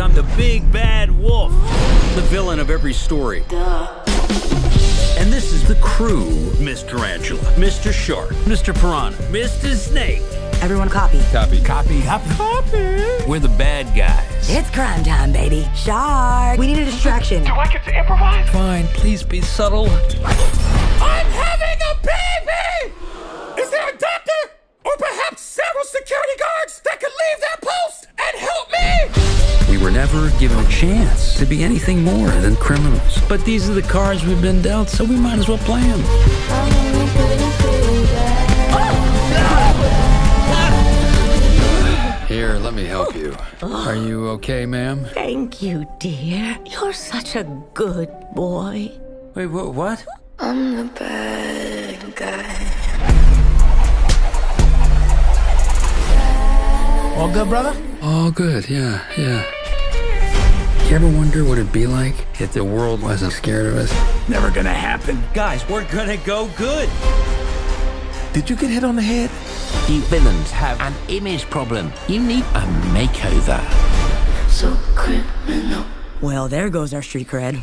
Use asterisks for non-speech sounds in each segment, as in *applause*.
I'm the big bad wolf, the villain of every story. And this is the crew Miss Tarantula, Mr. Shark, Mr. Piranha, Mr. Snake. Everyone copy. Copy. Copy. Copy. Copy. We're the bad guys. It's crime time, baby. Shark. We need a distraction. Do I get to improvise? Fine, please be subtle. We were never given a chance to be anything more than criminals. But these are the cards we've been dealt, so we might as well play them. Here, let me help you. Are you okay, ma'am? Thank you, dear. You're such a good boy. Wait, what? What? I'm the bad guy. All good, brother? All good, yeah, yeah. You ever wonder what it'd be like if the world wasn't scared of us? Never gonna happen. Guys, we're gonna go good. Did you get hit on the head? You villains have an image problem. You need a makeover. So criminal. Well, there goes our street cred.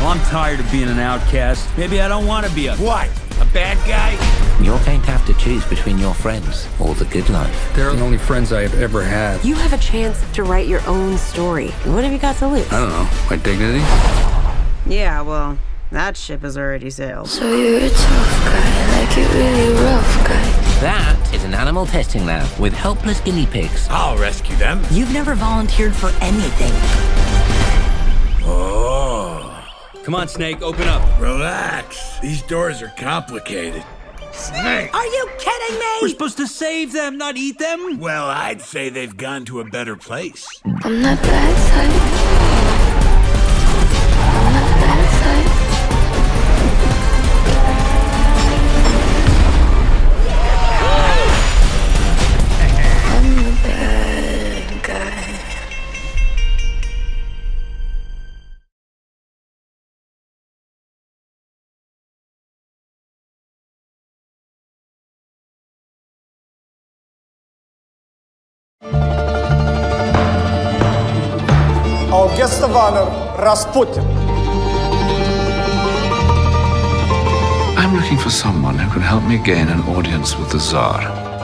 Well, I'm tired of being an outcast. Maybe I don't want to be a. What? A bad guy? You're going to have to choose between your friends or the good life. They're the only friends I've ever had. You have a chance to write your own story. What have you got to lose? I don't know. My dignity? Yeah, well, that ship has already sailed. So you're a tough guy, like it really rough guy. That is an animal testing lab with helpless guinea pigs. I'll rescue them. You've never volunteered for anything. Oh. Come on, Snake, open up. Relax. These doors are complicated. Snake! Are you kidding me? We're supposed to save them, not eat them. Well, I'd say they've gone to a better place. I'm not bad side. Our guest of honor, Rasputin. I'm looking for someone who can help me gain an audience with the Tsar.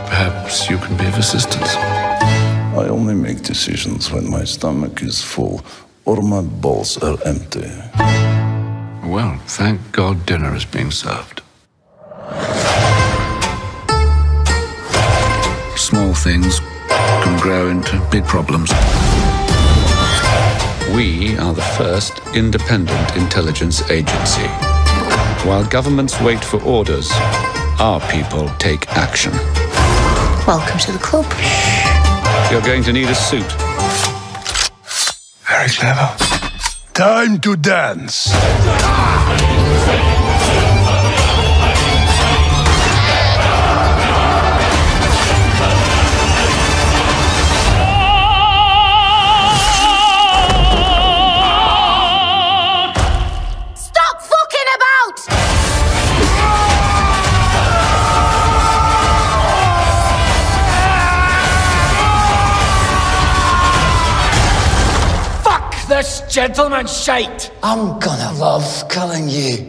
Perhaps you can be of assistance. I only make decisions when my stomach is full or my balls are empty. Well, thank God dinner is being served. Small things can grow into big problems. We are the first independent intelligence agency. While governments wait for orders, our people take action. Welcome to the club. You're going to need a suit. Very clever. Time to dance. This gentleman shite! I'm gonna love killing you.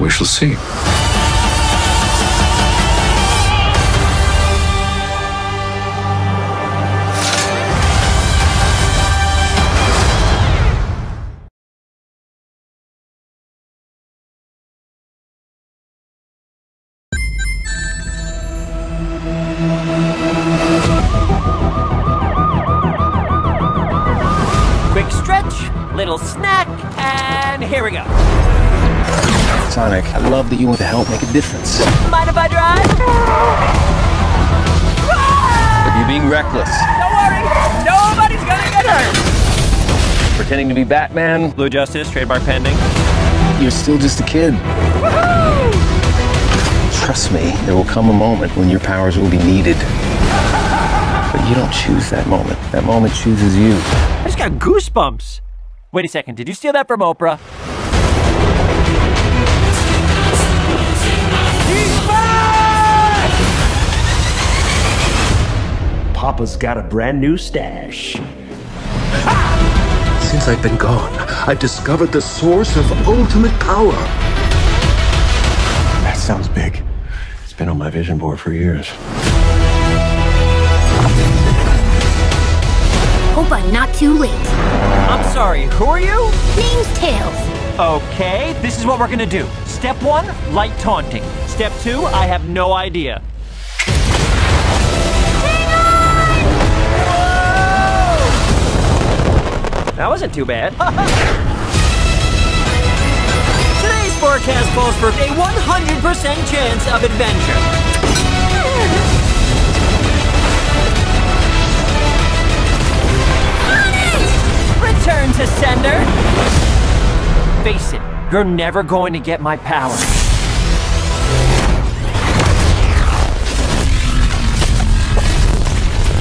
We shall see. Love that you want to help make a difference. Mind if I drive? But you're being reckless. Don't worry, nobody's gonna get hurt. Pretending to be Batman. Blue Justice, trademark pending. You're still just a kid. Trust me, there will come a moment when your powers will be needed. But You don't choose that moment. That moment chooses you. I just got goosebumps. Wait a second, did you steal that from Oprah? Papa's got a brand new stash. Since I've been gone, I've discovered the source of ultimate power. That sounds big. It's been on my vision board for years. Hope I'm not too late. I'm sorry, who are you? Name's Tails. Okay, this is what we're gonna do. Step one, light taunting. Step two, I have no idea. That wasn't too bad. *laughs* Today's forecast calls for a 100% chance of adventure. *laughs* Return to sender. Face it, you're never going to get my power.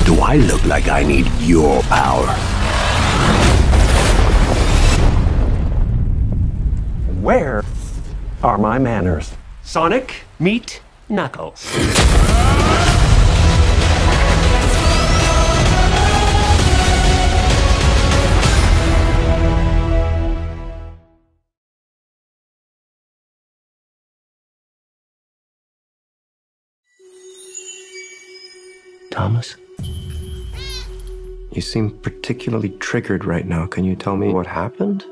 Do I look like I need your power? Where are my manners? Sonic, meet Knuckles. Thomas? You seem particularly triggered right now. Can you tell me what happened?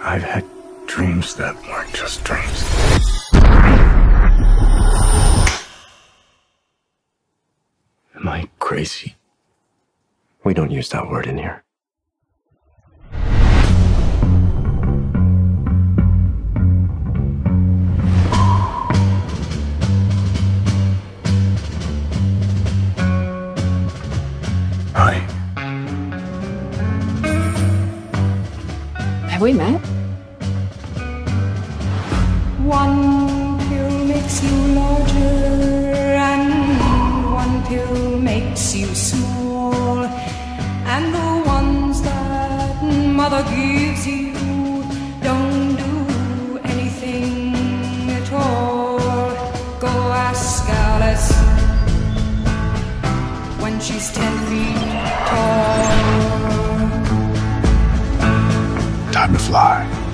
I've had dreams that weren't just dreams. Am I crazy? We don't use that word in here. Hi. Have we met? One pill makes you larger, and one pill makes you small. And the ones that mother gives you don't do anything at all. Go ask Alice when she's ten feet tall. Time to fly.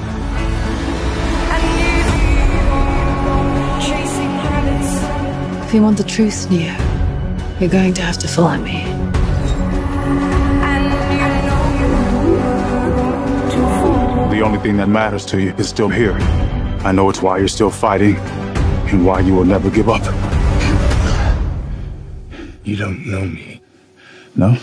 If you want the truth, Neo, you're going to have to follow me. The only thing that matters to you is still here. I know it's why you're still fighting and why you will never give up. You don't know me. No?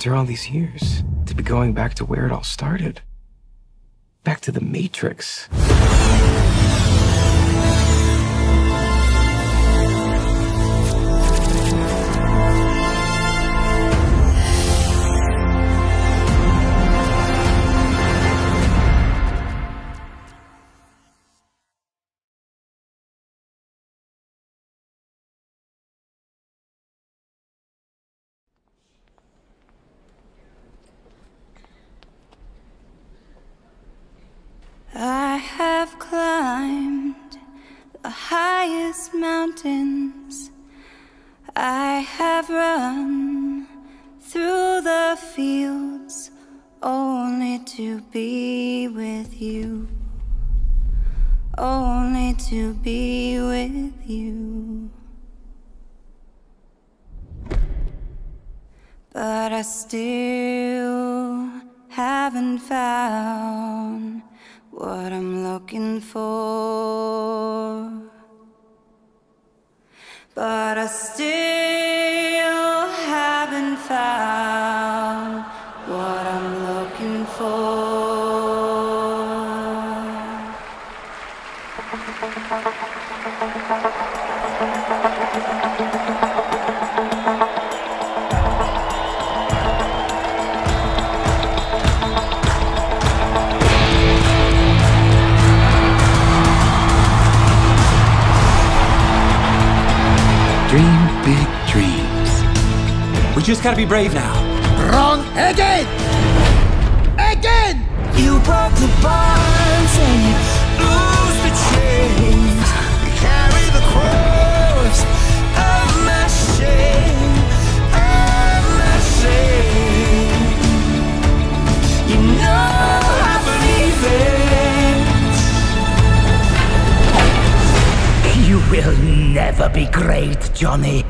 After all these years, to be going back to where it all started. Back to the Matrix. The highest mountains. I have run through the fields only to be with you. Only to be with you. But I still haven't found what I'm looking for. But I still haven't found just gotta be brave now. Wrong again! Again! You broke the bonds and you lose the chains. You carry the cross of my shame, of my shame. You know I believe it. You will never be great, Johnny.